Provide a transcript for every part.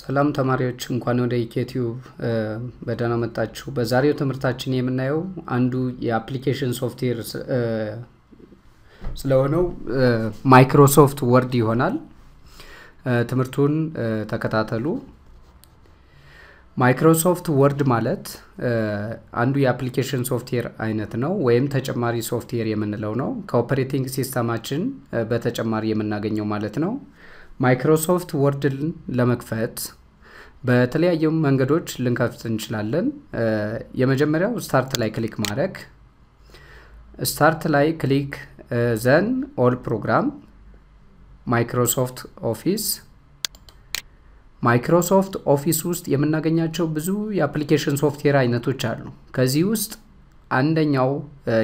ሰላም ተማሪዎች እንኳን ወደ ኢኬቲዩብ በደህና መጣችሁ። በዛሬው ትምህርታችን የምናየው አንዱ የ application software ስለሆነው Microsoft Word ይሆናል። ትምህርቱን ተከታተሉ። Microsoft Word ማለት አንዱ የ application software አይነት ነው፣ ወይም ተጨማሪ ሶፍትዌር የምንለው ነው። ከ operating system ኣችን በተጨማሪ የምናገኘው ማለት ነው። Microsoft Word ን ለመክፈት በተለያዩ መንገዶች ልንከፍት እንችላለን። የመጀመሪያው start ላይ click ማድረግ፣ start ላይ click then all program፣ Microsoft Office። Microsoft Office ውስጥ የምናገኛቸው ብዙ የ application software አይነቶች አሉ። ከዚህ ውስጥ አንደኛው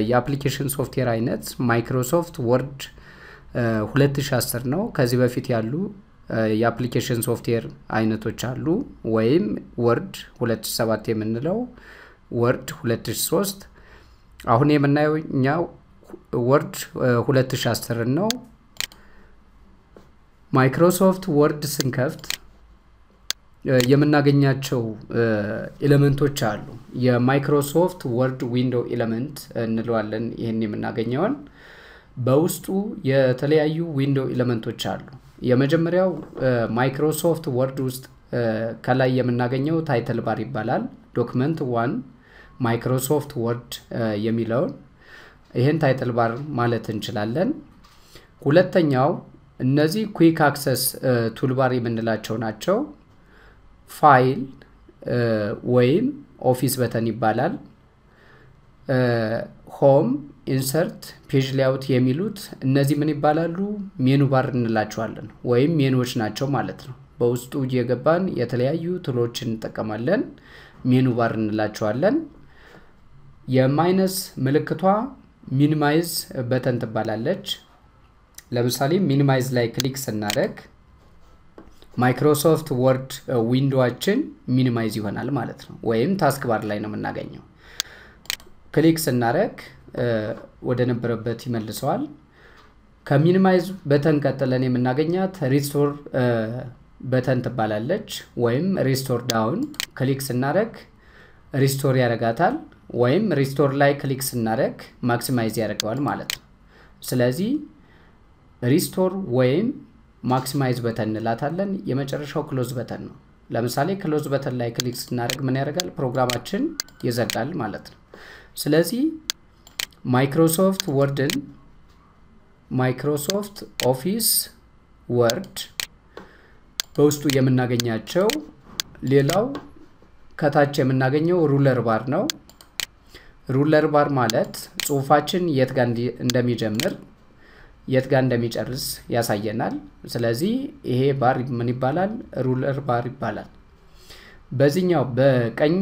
የ application software አይነት Microsoft Word 2010 ነው። ከዚህ በፊት ያሉ የ application software አይነቶች አሉ። ወይም Word 2007 የምንለው Word 2003 አሁን የምናየው እኛ Word 2010 ነው። Microsoft Word ስንከፍት የምናገኛቸው element ኦች አሉ። የ Microsoft Word window element እንለዋለን። ይህን የምናገኘውን በውስጡ የተለያዩ window element ኦች አሉ። የመጀመሪያው Microsoft Word ውስጥ ከላይ የምናገኘው title bar ይባላል። document one Microsoft Word የሚለውን ይህን title bar ማለት እንችላለን። ሁለተኛው እነዚህ quick access toolbar የምንላቸው ናቸው። ፋይል ወይም office button ይባላል። home insert page layout የሚሉት እነዚህ ምን ይባላሉ? menu bar እንላቸዋለን ወይም ሜኑዎች ናቸው ማለት ነው። በውስጡ እየገባን የተለያዩ tool ኦች እንጠቀማለን። menu bar እንላቸዋለን። የ minus ምልክቷ minimize button ትባላለች። ለምሳሌ minimize ላይ click ስናደርግ Microsoft Word window ኣችን minimize ይሆናል ማለት ነው። ወይም task bar ላይ ነው የምናገኘው። click ስናደርግ ወደ ነበረበት ይመልሰዋል። ከ minimize button ቀጥለን የምናገኛት restore button ትባላለች። ወይም restore down click ስናደርግ restore ያደርጋታል። ወይም restore ላይ click ስናደርግ maximize ያደርገዋል ማለት ነው። ስለዚህ restore ወይም maximize button እንላታለን። የመጨረሻው close button ነው። ለምሳሌ close button ላይ click ስናደርግ ምን ያደርጋል? ፕሮግራማችን ይዘጋል ማለት ነው። ስለዚህ Microsoft Word ን Microsoft Office Word በውስጡ የምናገኛቸው ሌላው ከታች የምናገኘው ruler bar ነው። ruler bar ማለት ጽሁፋችን የት ጋር እንደሚጀምር የት ጋር እንደሚጨርስ ያሳየናል። ስለዚህ ይሄ ባር ምን ይባላል? ruler bar ይባላል። በዚህኛው በቀኝ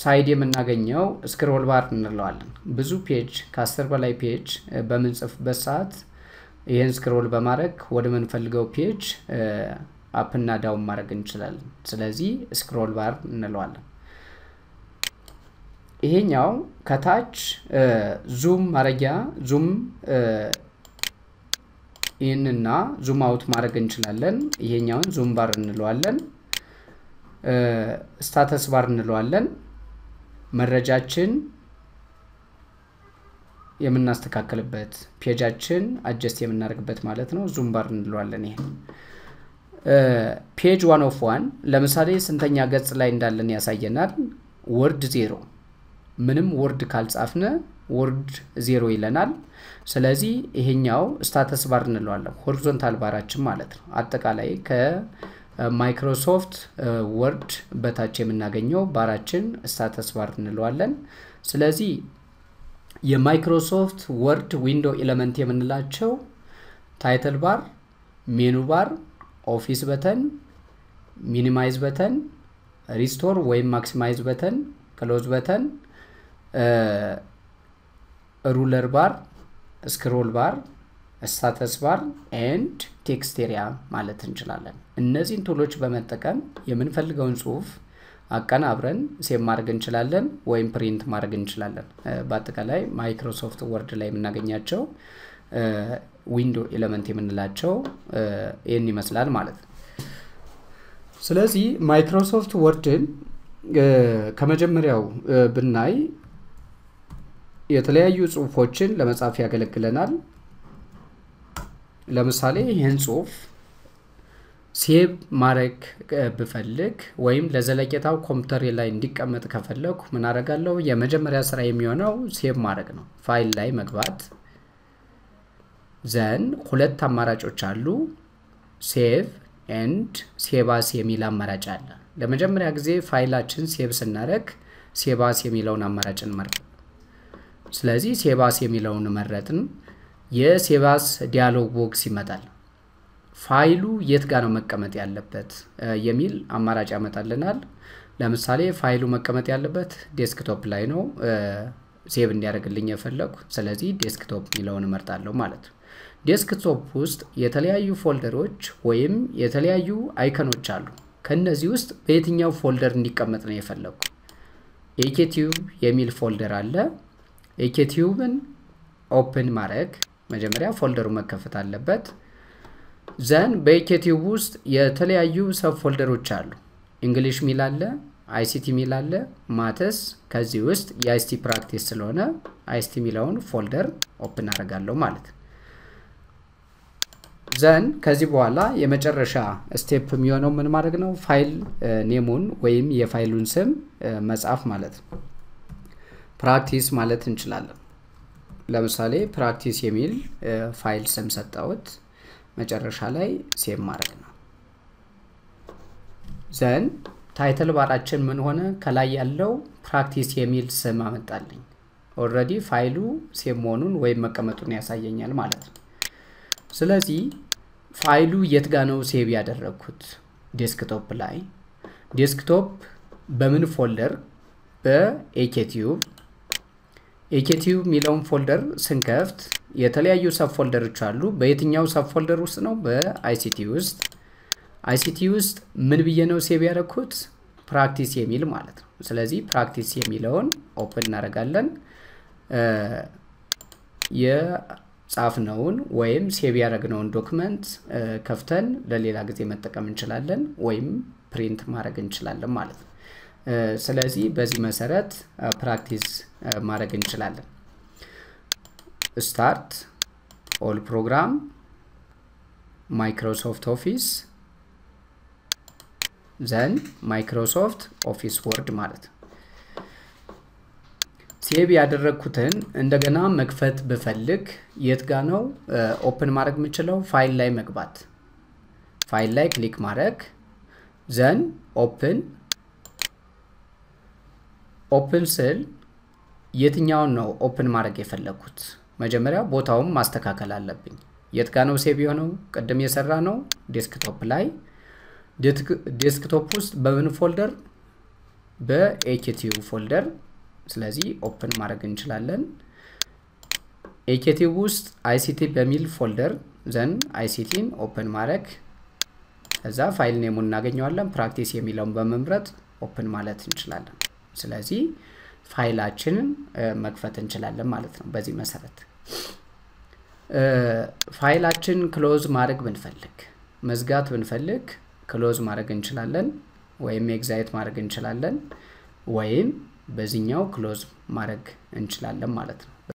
side የምናገኘው scroll bar እንለዋለን። ብዙ page ከአስር በላይ page በምንጽፍበት ሰዓት ይህን scroll በማድረግ ወደ ምንፈልገው page up ና down ማድረግ እንችላለን። ስለዚህ scroll bar እንለዋለን። ይሄኛው ከታች zoom ማድረጊያ zoom in ና zoom out ማድረግ እንችላለን። ይሄኛውን zoom bar እንለዋለን። status bar እንለዋለን። መረጃችን የምናስተካከልበት ፔጃችን adjust የምናደርግበት ማለት ነው። zoom bar እንለዋለን። ይሄ page one of one ለምሳሌ ስንተኛ ገጽ ላይ እንዳለን ያሳየናል። word zero ምንም word ካልጻፍነ word zero ይለናል። ስለዚህ ይሄኛው status bar እንለዋለን። horizontal ባራችን ማለት ነው። አጠቃላይ ከ Microsoft Word በታች የምናገኘው ባራችን status bar እንለዋለን። ስለዚህ የ Microsoft Word window element የምንላቸው title bar፣ menu bar፣ office button፣ minimize button፣ restore ወይም maximize button፣ close button ruler bar፣ scroll bar፣ status bar and text area ማለት እንችላለን። እነዚህን ቱሎች በመጠቀም የምንፈልገውን ጽሁፍ አቀናብረን save ማድረግ እንችላለን ወይም print ማድረግ እንችላለን። በአጠቃላይ Microsoft Word ላይ የምናገኛቸው window element የምንላቸው ይህን ይመስላል ማለት ነው። ስለዚህ Microsoft Word ን ከመጀመሪያው ብናይ የተለያዩ ጽሁፎችን ለመጻፍ ያገለግለናል። ለምሳሌ ይህን ጽሁፍ save ማድረግ ብፈልግ ወይም ለዘለቄታው ኮምፒውተር ላይ እንዲቀመጥ ከፈለኩ ምን አደርጋለሁ? የመጀመሪያ ስራ የሚሆነው save ማድረግ ነው። ፋይል ላይ መግባት then ሁለት አማራጮች አሉ። save and save as የሚል አማራጭ አለ። ለመጀመሪያ ጊዜ ፋይላችን save ስናደርግ save as የሚለውን አማራጭ እንመርጥ። ስለዚህ save as የሚለውን መረጥን። የ save as dialog box ይመጣል። ፋይሉ የት ጋር ነው መቀመጥ ያለበት የሚል አማራጭ ያመጣልናል። ለምሳሌ ፋይሉ መቀመጥ ያለበት desktop ላይ ነው save እንዲያደርግልኝ የፈለኩ። ስለዚህ desktop የሚለውን እመርጣለሁ ማለት ነው። desktop ውስጥ የተለያዩ ፎልደሮች ወይም የተለያዩ አይከኖች አሉ። ከነዚህ ውስጥ በየትኛው folder እንዲቀመጥ ነው የፈለኩ? ኤኬቲዩብ የሚል folder አለ። ኤኬቲዩብን open ማድረግ መጀመሪያ ፎልደሩ መከፈት አለበት። then በኤኬቲዩብ ውስጥ የተለያዩ sub ፎልደሮች አሉ። English ሚል አለ፣ ICT ሚል አለ፣ maths። ከዚህ ውስጥ የ ICT practice ስለሆነ ICT ሚለውን folder open አደርጋለሁ ማለት then ከዚህ በኋላ የመጨረሻ step የሚሆነው ምን ማድረግ ነው? file name ኡን ወይም የፋይሉን ስም መጻፍ ማለት ነው። practice ማለት እንችላለን። ለምሳሌ practice የሚል ፋይል ስም ሰጠሁት። መጨረሻ ላይ save ማድረግ ነው። then title ባራችን ምን ሆነ? ከላይ ያለው practice የሚል ስም አመጣልኝ። already ፋይሉ save መሆኑን ወይም መቀመጡን ያሳየኛል ማለት ነው። ስለዚህ ፋይሉ የት ጋ ነው save ያደረግኩት? desktop ላይ። desktop በምን folder? በኤኬቲዩብ ኤኬቲዩብ የሚለውን folder ስንከፍት የተለያዩ sub ፎልደሮች አሉ። በየትኛው sub folder ውስጥ ነው? በ ICT ውስጥ። ICT ውስጥ ምን ብዬ ነው save ያደረግኩት? practice የሚል ማለት ነው። ስለዚህ practice የሚለውን open እናደርጋለን። የጻፍነውን ወይም save ያደረግነውን document ከፍተን ለሌላ ጊዜ መጠቀም እንችላለን ወይም print ማድረግ እንችላለን ማለት ነው። ስለዚህ በዚህ መሰረት practice ማድረግ እንችላለን። start all program Microsoft Office then Microsoft Office Word ማለት ነው። save ያደረግኩትን እንደገና መክፈት ብፈልግ የት ጋ ነው open ማድረግ የምችለው? ፋይል ላይ መግባት፣ ፋይል ላይ click ማድረግ then open open ስል የትኛውን ነው open ማድረግ የፈለግኩት? መጀመሪያ ቦታውን ማስተካከል አለብኝ። የት ጋ ነው save የሆነው? ቅድም የሰራ ነው desktop ላይ። desktop ውስጥ በምን folder? በኤኬቲዩብ folder። ስለዚህ open ማድረግ እንችላለን። ኤኬቲዩብ ውስጥ ICT በሚል folder then ICT ን open ማድረግ ከዛ file name ኡን እናገኘዋለን። practice የሚለውን በመምረጥ open ማለት እንችላለን። ስለዚህ ፋይላችንን መክፈት እንችላለን ማለት ነው። በዚህ መሰረት ፋይላችን close ማድረግ ብንፈልግ መዝጋት ብንፈልግ close ማድረግ እንችላለን፣ ወይም exit ማድረግ እንችላለን፣ ወይም በዚህኛው close ማድረግ እንችላለን ማለት ነው።